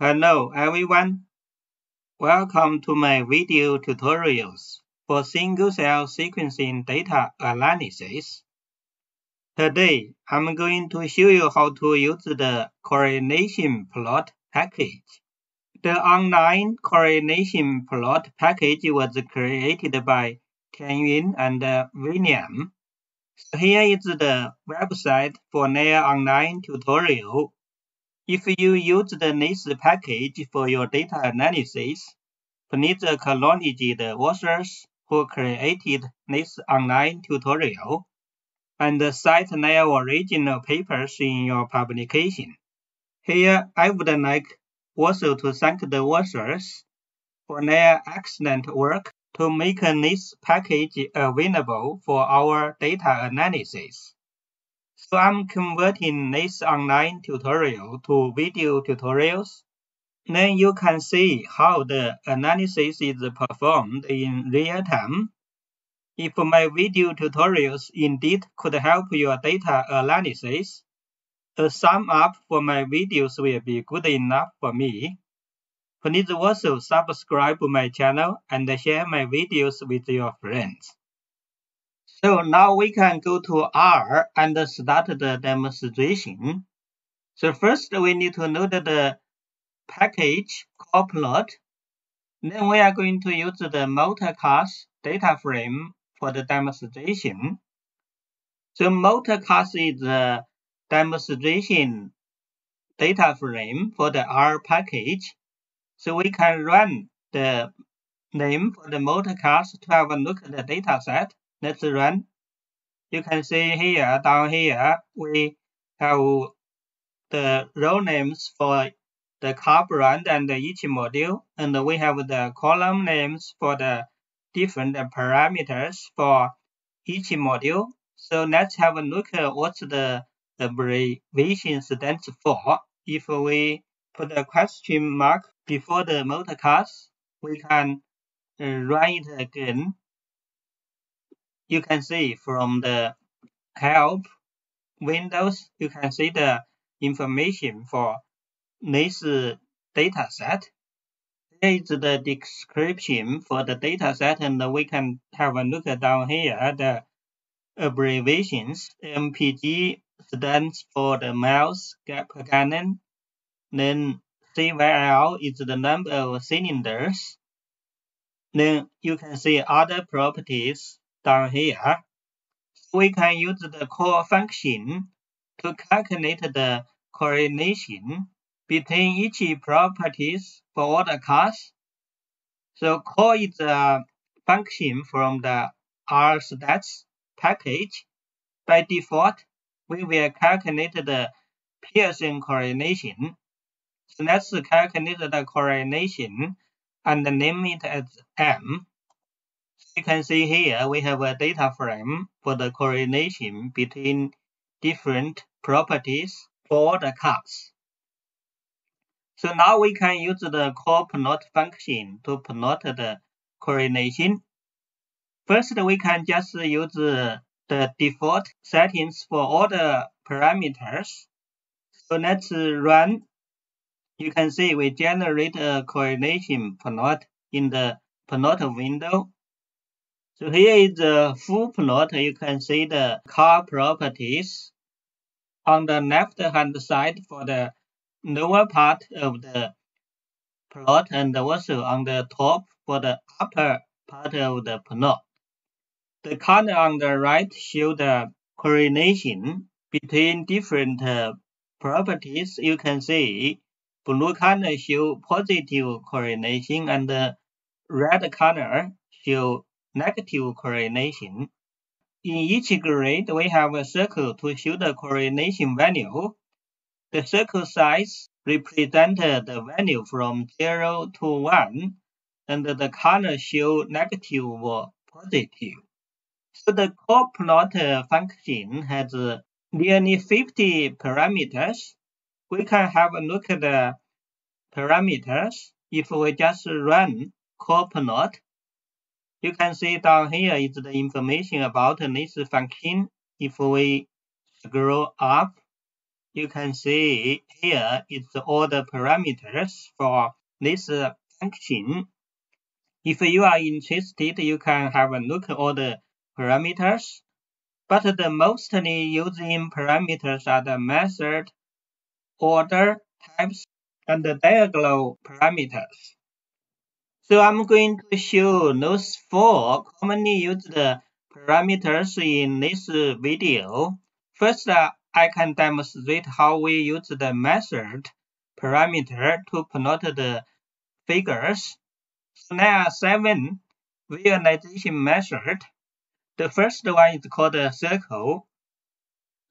Hello everyone. Welcome to my video tutorials for single-cell sequencing data analysis. Today, I'm going to show you how to use the correlation plot package. The online correlation plot package was created by Tianyun and uh, William. So here is the website for their online tutorial. If you use the NIST package for your data analysis, please acknowledge the authors who created this online tutorial and cite their original papers in your publication. Here, I would like also to thank the authors for their excellent work to make this package available for our data analysis. So I'm converting this online tutorial to video tutorials. Then you can see how the analysis is performed in real time. If my video tutorials indeed could help your data analysis, a sum up for my videos will be good enough for me. Please also subscribe to my channel and share my videos with your friends. So now we can go to R and start the demonstration. So first we need to load the package plot. Then we are going to use the mtcars data frame for the demonstration. So mtcars is the demonstration data frame for the R package. So we can run the name for the mtcars to have a look at the data set. Let's run. You can see here, down here, we have the row names for the car brand and each module, and we have the column names for the different parameters for each module. So let's have a look at what the abbreviation stands for. If we put a question mark before the mtcars, we can run it again you can see from the help windows, you can see the information for this data set. Here is the description for the data set, and we can have a look down here at the abbreviations. MPG stands for the Miles per gallon. Then CYL is the number of cylinders. Then you can see other properties down here, we can use the cor function to calculate the correlation between each properties for all the cars. So cor is a function from the RStats package. By default, we will calculate the Pearson correlation. So let's calculate the correlation and name it as M you can see here we have a data frame for the correlation between different properties for the cars. So now we can use the corrplot function to plot the correlation. First, we can just use the default settings for all the parameters. So let's run. You can see we generate a correlation plot in the plot window. So here is the full plot. You can see the car properties. On the left hand side for the lower part of the plot and also on the top for the upper part of the plot. The color on the right show the correlation between different uh, properties. You can see blue color show positive correlation and the red color show negative correlation. In each grid, we have a circle to show the correlation value. The circle size represents the value from 0 to 1, and the color show negative or positive. So the plot uh, function has uh, nearly 50 parameters. We can have a look at the parameters if we just run plot you can see down here is the information about this function. If we scroll up, you can see here is all the parameters for this function. If you are interested, you can have a look at all the parameters. But the mostly using parameters are the method, order, types, and the diagonal parameters. So I'm going to show those four commonly used parameters in this video. First, uh, I can demonstrate how we use the method parameter to plot the figures. So there are seven visualization methods. The first one is called a circle.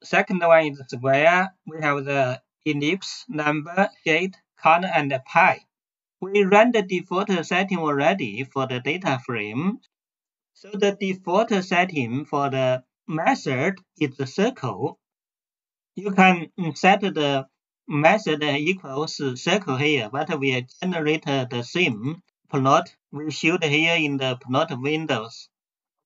Second one is square. We have the ellipse, number, shade, color, and pie. We ran the default setting already for the data frame. So the default setting for the method is the circle. You can set the method equals circle here, but we generate the same plot we showed here in the plot windows.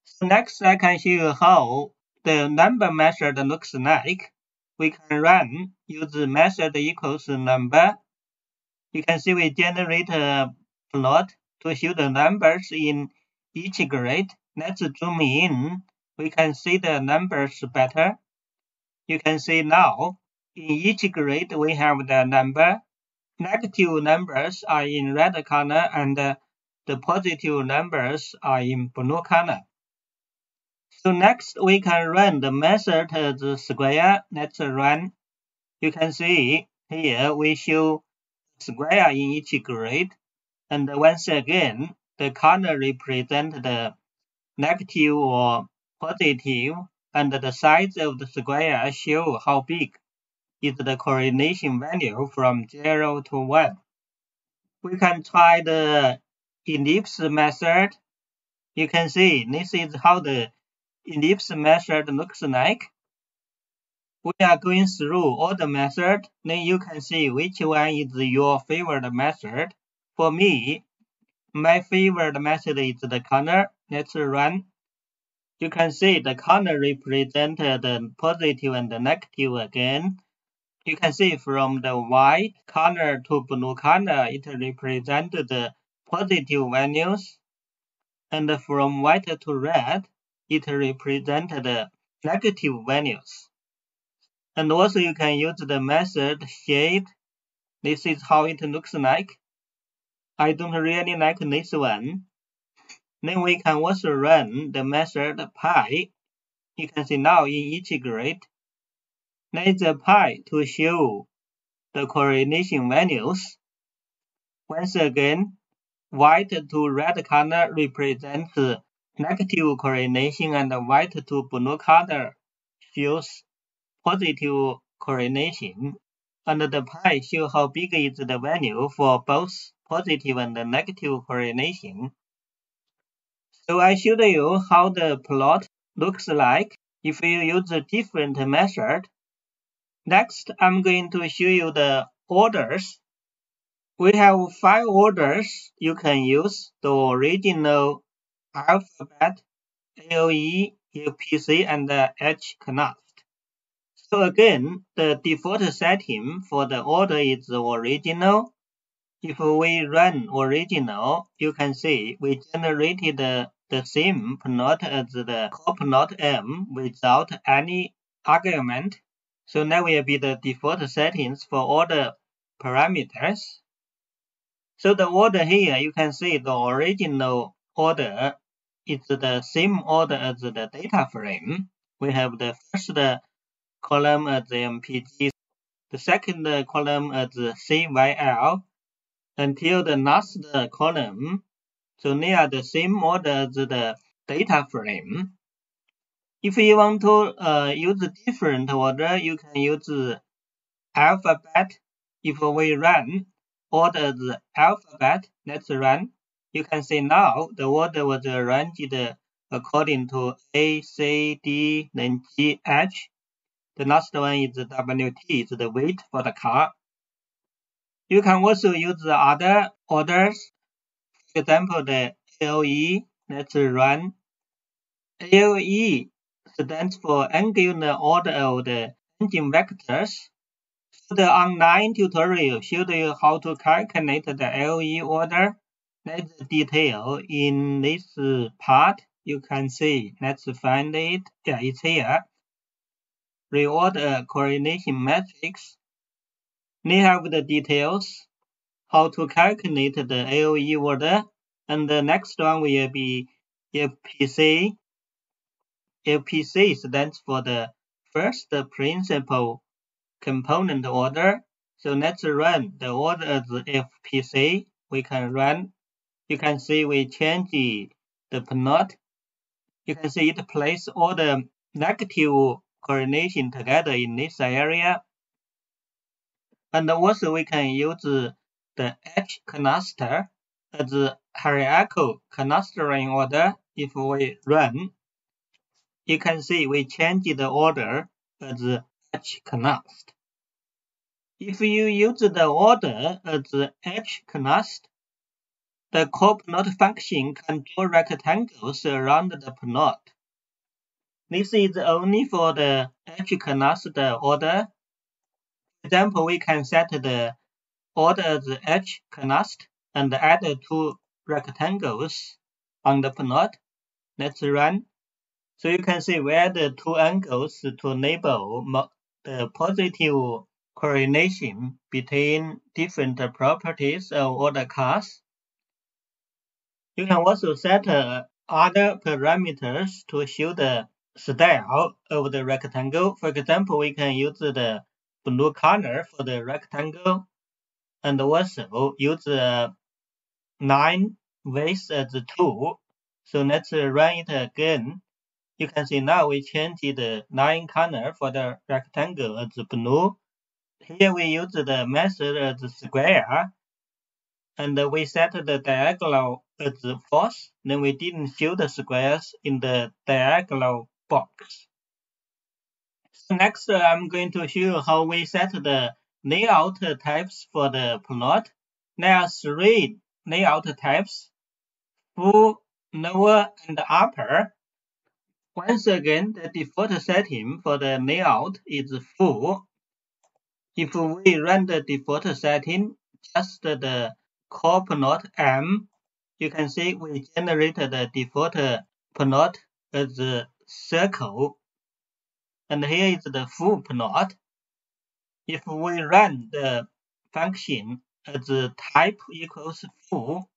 So next I can show you how the number method looks like. We can run use method equals number. You can see we generate a plot to show the numbers in each grade. Let's zoom in. We can see the numbers better. You can see now, in each grade we have the number. Negative numbers are in red color and the positive numbers are in blue color. So next we can run the method the square. Let's run. You can see here we show square in each grade. And once again, the color represent the negative or positive and the size of the square show how big is the correlation value from 0 to 1. We can try the ellipse method. You can see this is how the ellipse method looks like. We are going through all the methods, then you can see which one is your favorite method. For me, my favorite method is the color. Let's run. You can see the color represented the positive and the negative again. You can see from the white color to blue color, it represents the positive values. And from white to red, it represents the negative values. And also you can use the method shade. This is how it looks like. I don't really like this one. Then we can also run the method pie. You can see now in each grade, there is a pie to show the correlation values. Once again, white to red color represents negative correlation and white to blue color shows positive correlation. And the pie show how big is the value for both positive and negative correlation. So I showed you how the plot looks like if you use a different method. Next, I'm going to show you the orders. We have five orders you can use, the original alphabet, AOE, FPC, and hclust. So again, the default setting for the order is original, if we run original, you can see we generated the, the same plot as the corrplot M without any argument. So that will be the default settings for all the parameters. So the order here, you can see the original order is the same order as the data frame. We have the first column as the MPG, the second column as CYL, until the last column. So they are the same order as the data frame. If you want to uh, use different order, you can use alphabet. If we run order the alphabet, let's run. You can see now the order was arranged according to A, C, D, then G, H. The last one is WT, is the weight for the car. You can also use the other orders. For example, the AOE. Let's run. AOE stands for angular order of the eigenvectors. the online tutorial showed you how to calculate the AOE order. Let's detail in this part. You can see. Let's find it. Yeah, it's here. Reorder uh, correlation matrix. They have the details. How to calculate the AOE order. And the next one will be FPC. FPC stands for the first principal component order. So let's run the order as FPC. We can run. You can see we change the plot. You can see it place all the negative coordination together in this area. And also we can use the H cluster as hierarchical clustering order if we run. You can see we change the order as H cluster. If you use the order as H cluster, the corrplot function can draw rectangles around the plot. This is only for the H cluster order. For example, we can set the order as H cluster and add two rectangles on the plot. Let's run. So you can see where the two angles to enable the positive correlation between different properties of order class. You can also set uh, other parameters to show the style of the rectangle. For example, we can use the blue color for the rectangle and also use the line width as 2. So let's run it again. You can see now we changed the line color for the rectangle as blue. Here we use the method as square and we set the diagonal as false. Then we didn't show the squares in the diagonal box. So next uh, I'm going to show you how we set the layout types for the plot. There are three layout types, full, lower, and upper. Once again, the default setting for the layout is full. If we run the default setting, just the corrplot M, you can see we generated the default plot as circle. And here is the full plot. If we run the function as type equals full,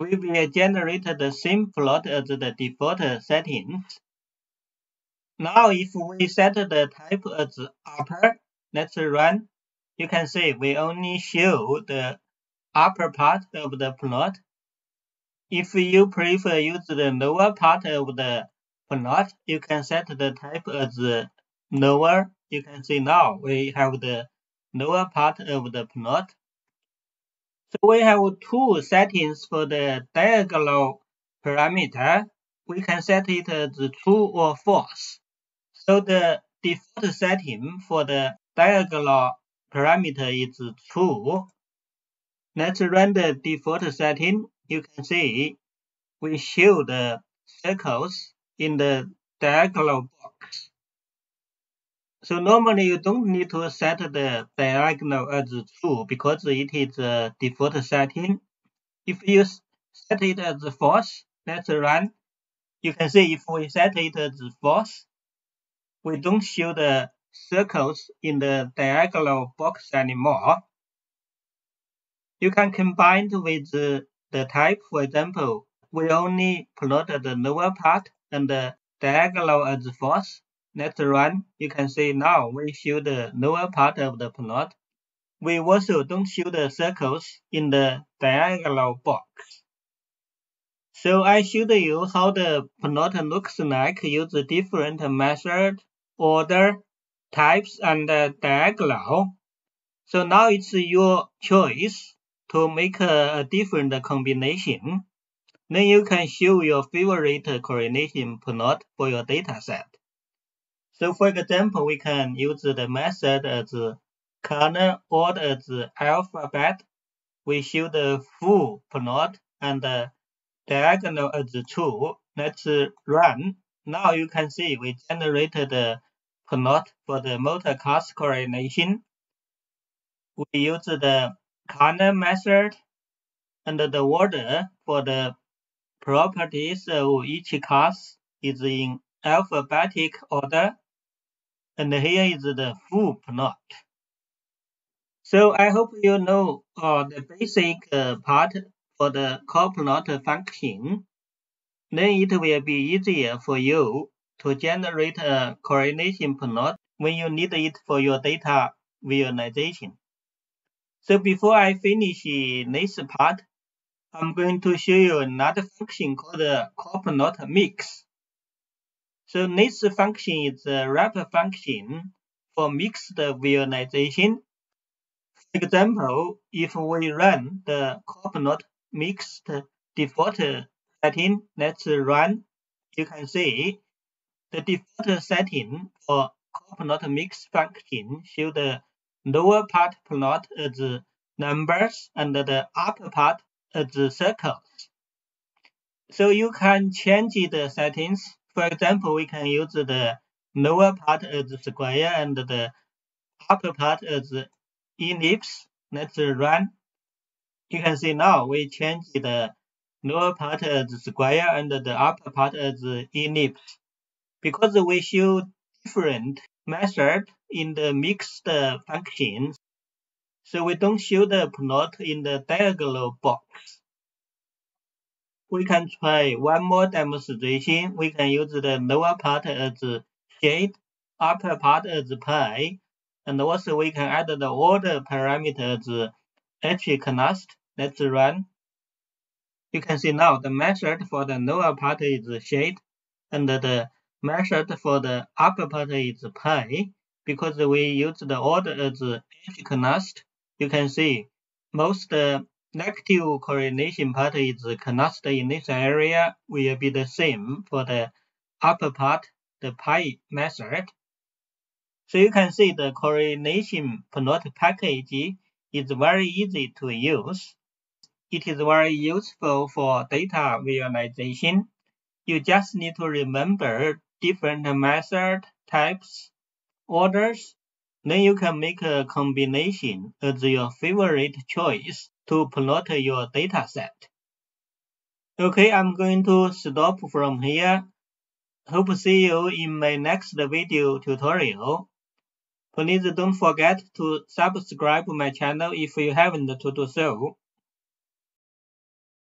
we will generate the same plot as the default settings. Now if we set the type as upper, let's run. You can see we only show the upper part of the plot. If you prefer use the lower part of the plot, you can set the type as uh, lower. You can see now we have the lower part of the plot. So we have two settings for the diagonal parameter. We can set it as true or false. So the default setting for the diagonal parameter is true. Let's run the default setting. You can see we show the circles in the diagonal box. So normally you don't need to set the diagonal as true because it is a default setting. If you set it as false, let's run. You can see if we set it as false, we don't show the circles in the diagonal box anymore. You can combine with the type, for example, we only plot the lower part and the diagonal as false. Let's run. You can see now we show the lower part of the plot. We also don't show the circles in the diagonal box. So I showed you how the plot looks like use different methods order, types, and diagonal. So now it's your choice to make a different combination. Then you can show your favorite correlation plot for your dataset. So for example, we can use the method as color order as alphabet. We show the full plot and the diagonal as true. Let's run. Now you can see we generated the plot for the multi-class correlation. we use the Kerner method and the order for the properties of each class is in alphabetic order. And here is the full plot. So I hope you know uh, the basic uh, part for the plot function. Then it will be easier for you to generate a correlation plot when you need it for your data visualization. So before I finish this part, I'm going to show you another function called the corrplot mix. So this function is a wrapper function for mixed visualization. For example, if we run the corrplot mixed default setting, let's run, you can see the default setting for corrplot mix function show the lower part plot as numbers and the upper part as circles. So you can change the settings for example, we can use the lower part as square and the upper part as ellipse. Let's run. You can see now we change the lower part as square and the upper part as ellipse. Because we show different method in the mixed functions, so we don't show the plot in the diagonal box. We can try one more demonstration. We can use the lower part as shade, upper part as pie, and also we can add the order parameter as hclust. Let's run. You can see now the method for the lower part is shade, and the method for the upper part is pie. Because we use the order as hclust, you can see most uh, negative correlation part is clustered in this area will be the same for the upper part, the pie method. So you can see the correlation plot package is very easy to use. It is very useful for data visualization. You just need to remember different method types, orders, then you can make a combination as your favorite choice to plot your dataset. Okay, I'm going to stop from here. Hope to see you in my next video tutorial. Please don't forget to subscribe my channel if you haven't to do so.